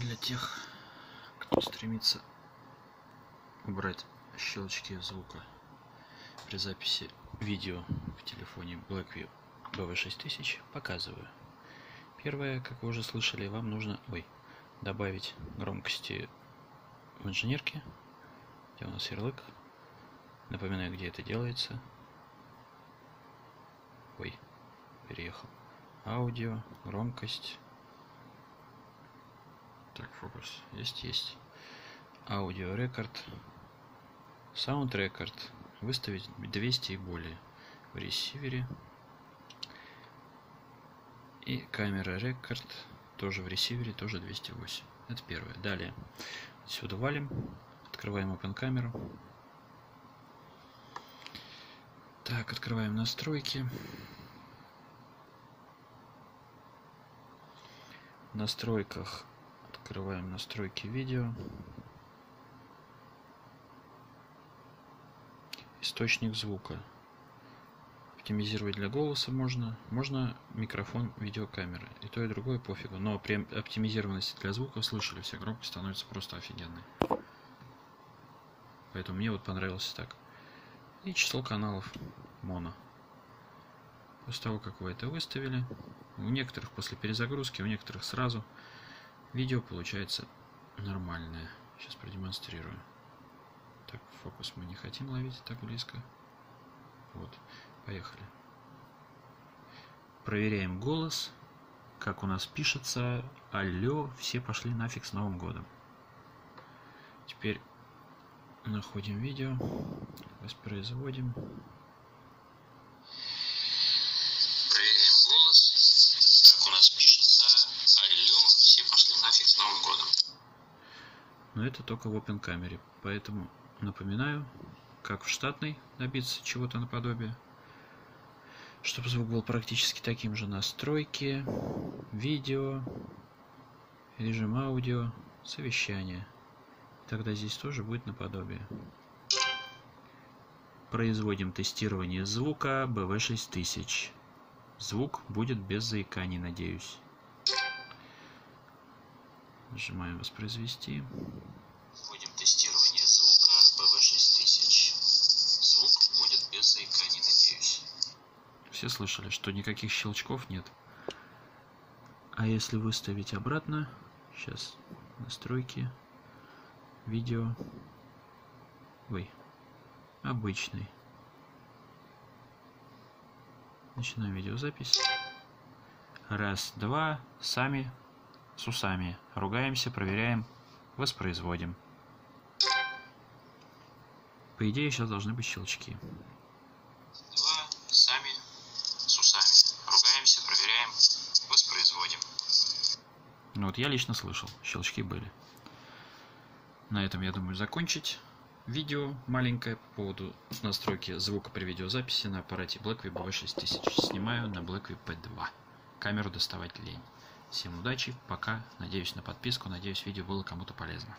для тех, кто стремится убрать щелчки звука при записи видео в телефоне Blackview BV6000, показываю. Первое, как вы уже слышали, вам нужно ой, добавить громкости в инженерке, где у нас ярлык. Напоминаю, где это делается. Ой, переехал. Аудио, громкость. Так, фокус. Есть, есть. Аудио рекорд. Саунд рекорд. Выставить 200 и более в ресивере. И камера рекорд тоже в ресивере, тоже 208. Это первое. Далее. Сюда валим. Открываем open камеру. Так, открываем настройки. В настройках Открываем настройки видео. Источник звука. Оптимизировать для голоса можно. Можно микрофон видеокамеры. И то, и другое пофигу. Но при оптимизированности для звука, слышали, все громкость становится просто офигенной. Поэтому мне вот понравился так. И число каналов моно. После того, как вы это выставили, у некоторых после перезагрузки, у некоторых сразу – Видео получается нормальное. Сейчас продемонстрирую. Так, фокус мы не хотим ловить так близко. Вот, поехали. Проверяем голос. Как у нас пишется. Алло, все пошли нафиг с Новым годом. Теперь находим видео, воспроизводим. Новым годом. Но это только в Open камере, поэтому напоминаю, как в штатной добиться чего-то наподобие. Чтобы звук был практически таким же настройки, видео, режим аудио, совещание. Тогда здесь тоже будет наподобие. Производим тестирование звука BV6000. Звук будет без заиканий, надеюсь. Нажимаем воспроизвести. Вводим тестирование звука BV6000. Звук будет без заиканий, надеюсь. Все слышали, что никаких щелчков нет. А если выставить обратно, сейчас настройки, видео, ой, обычный. Начинаем видеозапись. Раз, два, сами с усами. Ругаемся, проверяем, воспроизводим. По идее, сейчас должны быть щелчки. Два, сами, с усами. Ругаемся, проверяем, воспроизводим. Ну вот я лично слышал, щелчки были. На этом, я думаю, закончить видео маленькое по поводу настройки звука при видеозаписи на аппарате Blackview BV6000. Снимаю на Blackview P2. Камеру доставать лень. Всем удачи, пока. Надеюсь на подписку, надеюсь видео было кому-то полезно.